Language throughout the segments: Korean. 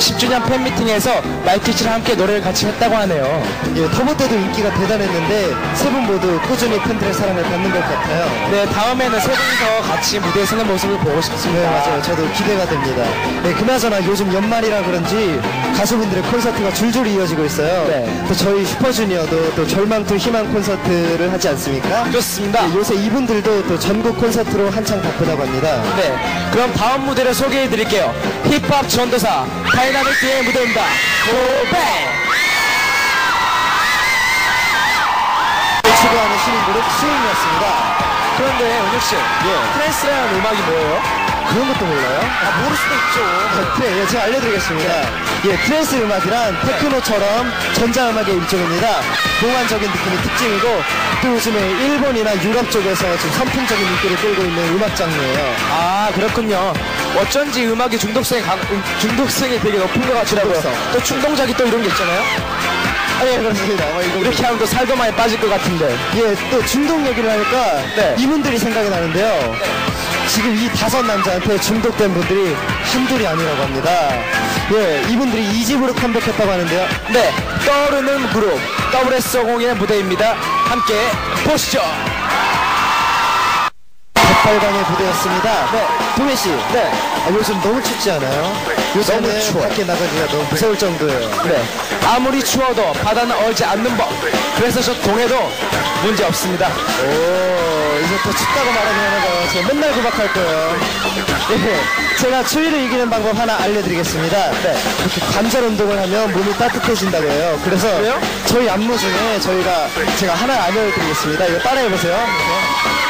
10주년 팬미팅에서 마이키 씨랑 함께 노래를 같이 했다고 하네요. 예, 터보 때도 인기가 대단했는데 세 분 모두 꾸준히 팬들의 사랑을 받는 것 같아요. 네, 다음에는 세 분이서 같이 무대에 서는 모습을 보고 싶습니다. 네, 맞아요. 저도 기대가 됩니다. 네, 그나저나 요즘 연말이라 그런지 가수분들의 콘서트가 줄줄이 이어지고 있어요. 네. 또 저희 슈퍼주니어도 또 절망 to 희망 콘서트를 하지 않습니까? 그렇습니다. 네, 요새 이분들도 또 전국 콘서트로 한창 바쁘다고 합니다. 네, 그럼 다음 무대를 소개해 드릴게요. 힙합 전도사 다이나믹 의 무대입니다. 고백! 추구하는 신인 그룹 스윙이었습니다. 그런데 은혁 씨, 예. trance라는 음악이 뭐예요? 그런 것도 몰라요? 아, 모를 수도 있죠. 아, 트레, 예, 제가 알려드리겠습니다. 예, trance 음악이란 테크노처럼 전자음악의 일종입니다. 몽환적인 느낌이 특징이고, 또 요즘에 일본이나 유럽 쪽에서 지금 선풍적인 인기를 끌고 있는 음악 장르예요. 아, 그렇군요. 어쩐지 음악이 중독성이, 강, 음, 중독성이 되게 높은 것 같더라고요. 중독성. 또 충동작이 또 이런 게 있잖아요. 아, 예, 그렇습니다. 뭐 이거 이렇게 하면 또 살도 많이 빠질 것 같은데. 예, 또 중독 얘기를 하니까 네. 이분들이 생각이 나는데요. 지금 이 다섯 남자한테 중독된 분들이 한둘이 아니라고 합니다. 예, 이분들이 이 집으로 컴백했다고 하는데요. 네, 떠오르는 그룹 WS50의 무대입니다. 함께 보시죠. 백발광의 무대였습니다. 네. 동해 씨. 네. 아, 요즘 너무 춥지 않아요? 너무 추워요. 밖에 나가기가 너무 무서울 정도예요. 네. 아무리 추워도 바다는 얼지 않는 법. 그래서 저 동해도 문제 없습니다. 오, 이제 또 춥다고 하는 거예요. 제가 맨날 구박할 거예요. 예, 제가 추위를 이기는 방법 하나 알려드리겠습니다. 네. 이렇게 관절 운동을 하면 몸이 따뜻해진다고 해요. 그래서 그래요? 저희 안무 중에 저희가 제가 하나 알려드리겠습니다. 이거 따라해보세요.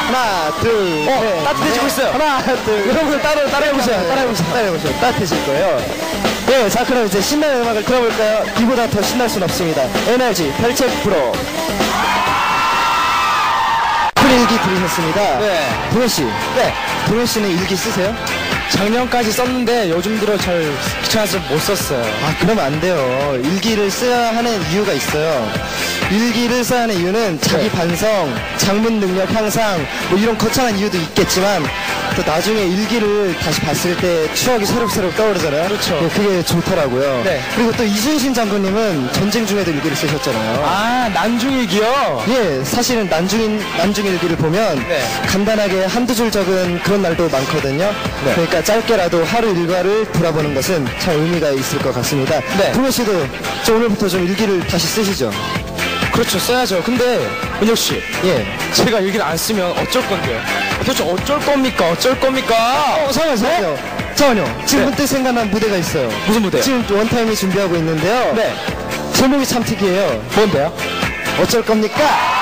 하나, 둘, 어, 셋, 따뜻해지고 넷. 있어요. 하나, 둘. 여러분 따라 따라해보세요. 따라해보세요. 따라해보세요. 따뜻해질 거예요. 네, 자, 그럼 이제 신나는 음악을 들어볼까요? 이보다 더 신날 순 없습니다. NRG 별책 프로. 풀일기 들으셨습니다. 네. 동현 씨. 네. 동현 씨는 일기 쓰세요? 작년까지 썼는데 요즘 들어 잘 귀찮아서 못 썼어요. 아, 그러면 안 돼요. 일기를 써야 하는 이유가 있어요. 일기를 써야 하는 이유는 자기 네. 반성, 장문 능력 향상, 뭐 이런 거창한 이유도 있겠지만, 또 나중에 일기를 다시 봤을 때 추억이 새록새록 떠오르잖아요. 그렇죠. 예, 그게 좋더라고요. 네. 그리고 또 이순신 장군님은 전쟁 중에도 일기를 쓰셨잖아요. 아, 난중일기요? 예, 사실은 난중인, 난중일기를 보면 네. 간단하게 한두 줄 적은 그런 날도 많거든요. 네. 그러니까 짧게라도 하루 일과를 돌아보는 것은 참 의미가 있을 것 같습니다. 네. 동현 씨도 저 오늘부터 좀 일기를 다시 쓰시죠. 그렇죠, 써야죠. 근데, 은혁 씨. 예. 제가 일기를 안 쓰면 어쩔 건데요? 도대체 어쩔 겁니까? 어쩔 겁니까? 어, 잠깐만요, 잠깐만요. 잠깐만요. 지금 네. 문득 생각난 무대가 있어요. 무슨 무대요? 지금 원타임이 준비하고 있는데요. 네. 제목이 참 특이해요. 뭔데요? 어쩔 겁니까?